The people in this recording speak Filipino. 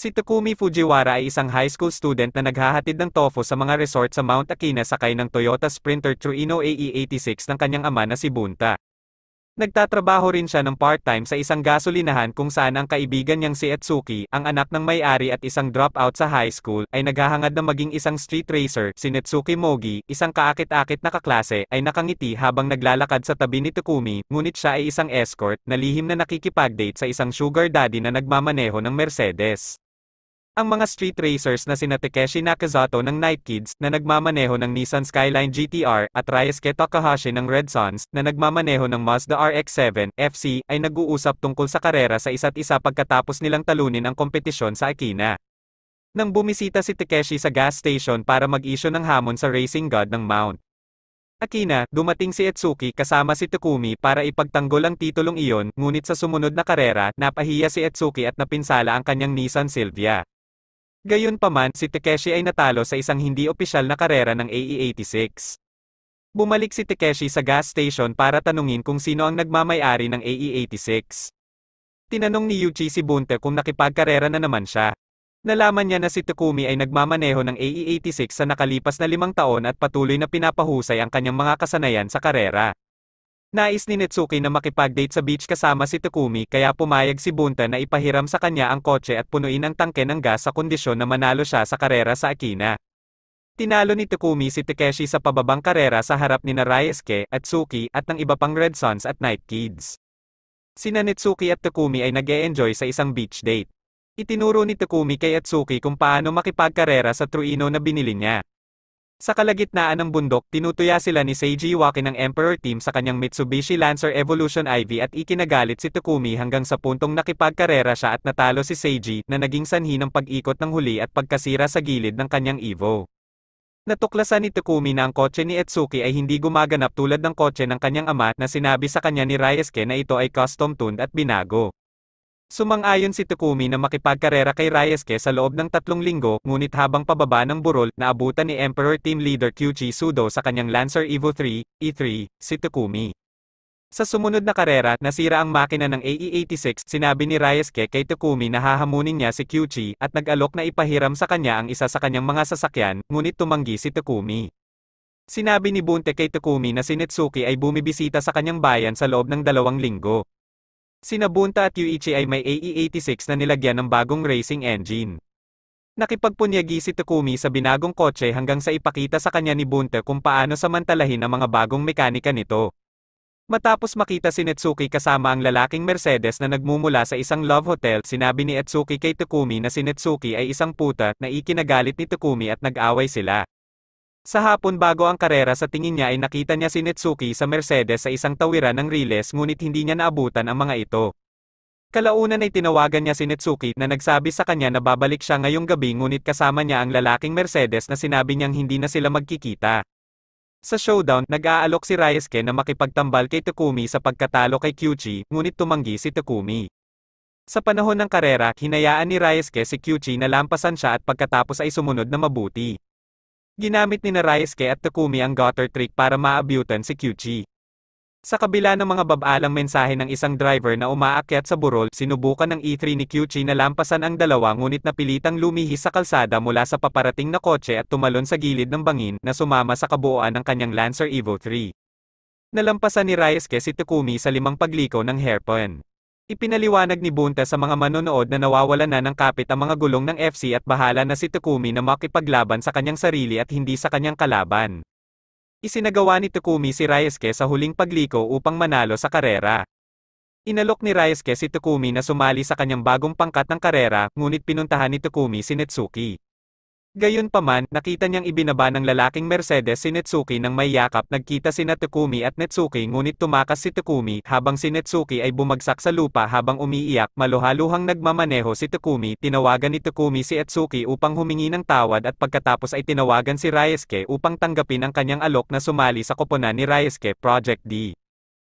Si Takumi Fujiwara ay isang high school student na naghahatid ng tofu sa mga resort sa Mount Akina sakay ng Toyota Sprinter Truino AE86 ng kanyang ama na si Bunta. Nagtatrabaho rin siya ng part-time sa isang gasolinahan kung saan ang kaibigan niyang si Etsuki, ang anak ng may-ari at isang dropout sa high school, ay naghahangad na maging isang street racer, si Netsuki Mogi, isang kaakit-akit na kaklase, ay nakangiti habang naglalakad sa tabi ni Takumi, ngunit siya ay isang escort, na lihim na nakikipag-date sa isang sugar daddy na nagmamaneho ng Mercedes. Ang mga street racers na sina Takeshi Nakazato ng Night Kids, na nagmamaneho ng Nissan Skyline GTR, at Ryosuke Takahashi ng Red Suns, na nagmamaneho ng Mazda RX-7 FC, ay nag-uusap tungkol sa karera sa isa't isa pagkatapos nilang talunin ang kompetisyon sa Akina. Nang bumisita si Takeshi sa gas station para mag-issue ng hamon sa racing god ng Mount Akina, dumating si Etsuki kasama si Takumi para ipagtanggol ang titulong iyon, ngunit sa sumunod na karera, napahiya si Etsuki at napinsala ang kanyang Nissan Silvia. Gayunpaman, si Takeshi ay natalo sa isang hindi opisyal na karera ng AE86. Bumalik si Takeshi sa gas station para tanungin kung sino ang nagmamay-ari ng AE86. Tinanong ni Yuchi si Bunte kung nakipagkarera na naman siya. Nalaman niya na si Takumi ay nagmamaneho ng AE86 sa nakalipas na limang taon at patuloy na pinapahusay ang kanyang mga kasanayan sa karera. Nais ni Netsuki na makipag-date sa beach kasama si Takumi kaya pumayag si Bunta na ipahiram sa kanya ang kotse at punuin ang tangke ng gas sa kondisyon na manalo siya sa karera sa Akina. Tinalo ni Takumi si Takeshi sa pababang karera sa harap ni Ryosuke, Atsuki, at ng iba pang Red Suns at Night Kids. Sina Netsuki at Takumi ay nag -e enjoy sa isang beach date. Itinuro ni Takumi kay Atsuki kung paano makipagkarera sa Truino na binili niya. Sa kalagitnaan ng bundok, tinutuya sila ni Seiji Iwaki ng Emperor Team sa kanyang Mitsubishi Lancer Evolution IV at ikinagalit si Takumi hanggang sa puntong nakipagkarera siya at natalo si Seiji, na naging sanhi ng pag-ikot ng huli at pagkasira sa gilid ng kanyang Evo. Natuklasan ni Takumi na ang kotse ni Etsuki ay hindi gumaganap tulad ng kotse ng kanyang ama na sinabi sa kanya ni Ryosuke na ito ay custom-tuned at binago. Sumang-ayon si Takumi na makipagkarera kay Ryosuke sa loob ng tatlong linggo, ngunit habang pababa ng burol, naabutan ni Emperor Team Leader Kyuchi Sudo sa kanyang Lancer Evo 3, E3, si Takumi. Sa sumunod na karera, nasira ang makina ng AE86, sinabi ni Ryosuke kay Takumi na hahamunin niya si Kyuchi, at nag-alok na ipahiram sa kanya ang isa sa kanyang mga sasakyan, ngunit tumanggi si Takumi. Sinabi ni Bunte kay Takumi na si Netsuki ay bumibisita sa kanyang bayan sa loob ng dalawang linggo. Sina Bunta at Yuichi ay may AE86 na nilagyan ng bagong racing engine. Nakipagpunyagi si Takumi sa binagong kotse hanggang sa ipakita sa kanya ni Bunta kung paano samantalahin ang mga bagong mekanika nito. Matapos makita si Netsuki kasama ang lalaking Mercedes na nagmumula sa isang love hotel, sinabi ni Etsuki kay Takumi na si Netsuki ay isang puta, na ikinagalit ni Takumi at nag-away sila. Sa hapon bago ang karera sa tingin niya ay nakita niya si Netsuki sa Mercedes sa isang tawiran ng riles ngunit hindi niya naabutan ang mga ito. Kalaunan ay tinawagan niya si Netsuki na nagsabi sa kanya na babalik siya ngayong gabi ngunit kasama niya ang lalaking Mercedes na sinabi niyang hindi na sila magkikita. Sa showdown, nag-aalok si Ryosuke na makipagtambal kay Takumi sa pagkatalo kay Kyuchi, ngunit tumanggi si Takumi. Sa panahon ng karera, hinayaan ni Ryosuke si Kyuchi na lampasan siya at pagkatapos ay sumunod na mabuti. Ginamit ni Ryosuke at Takumi ang gutter trick para maabutan si Kyuchi. Sa kabila ng mga babalang mensahe ng isang driver na umaakyat sa burol, sinubukan ng E3 ni Kyuchi na lampasan ang dalawa ngunit napilitang lumihis sa kalsada mula sa paparating na kotse at tumalon sa gilid ng bangin na sumama sa kabuuan ng kanyang Lancer Evo 3. Nalampasan ni Ryosuke si Takumi sa limang pagliko ng hairpin. Ipinaliwanag ni Bunta sa mga manonood na nawawalan na ng kapit ang mga gulong ng FC at bahala na si Takumi na makipaglaban sa kanyang sarili at hindi sa kanyang kalaban. Isinagawa ni Takumi si Ryosuke sa huling pagliko upang manalo sa karera. Inalok ni Ryosuke si Takumi na sumali sa kanyang bagong pangkat ng karera, ngunit pinuntahan ni Takumi si Netsuki. Gayunpaman, nakita niyang ibinaba ng lalaking Mercedes si Netsuki nang may yakap nagkita si Takumi at Netsuki ngunit tumakas si Takumi habang si Netsuki ay bumagsak sa lupa habang umiiyak maluhaluhang nagmamaneho si Takumi tinawagan ni Takumi si Etsuki upang humingi ng tawad at pagkatapos ay tinawagan si Ryosuke upang tanggapin ang kanyang alok na sumali sa koponan ni Ryosuke Project D.